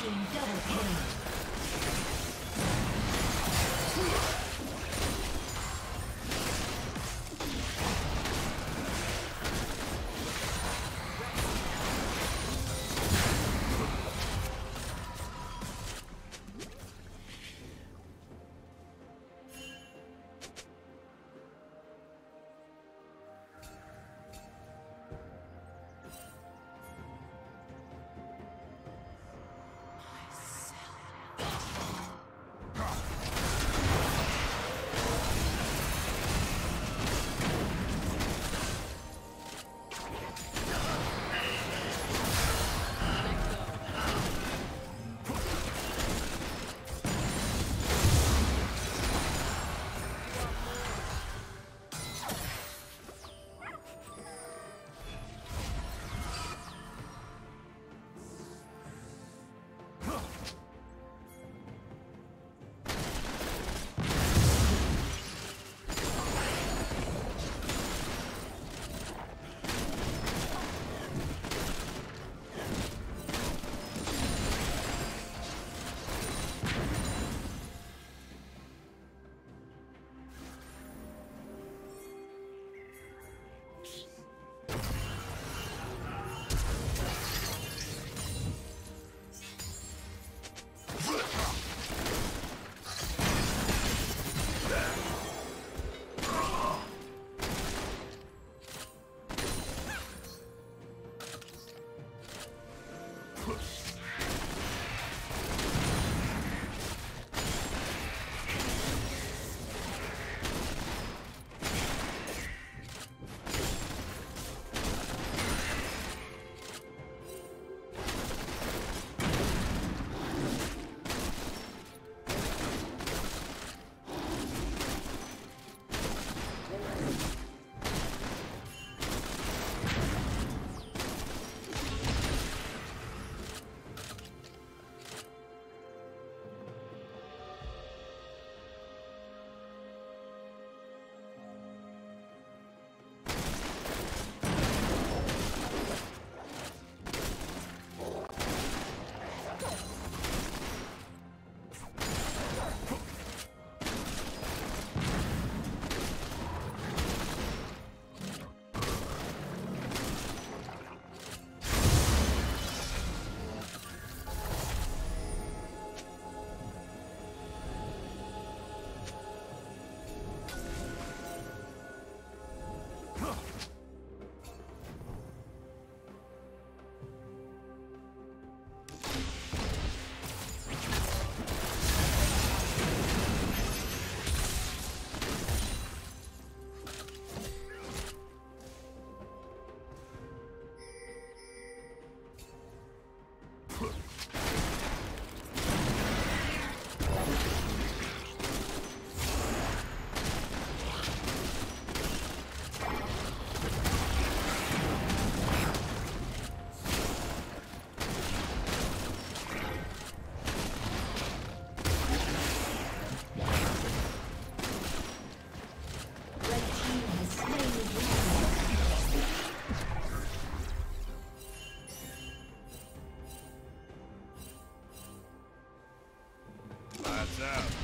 Team double kill. Out.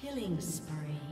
Killing spree.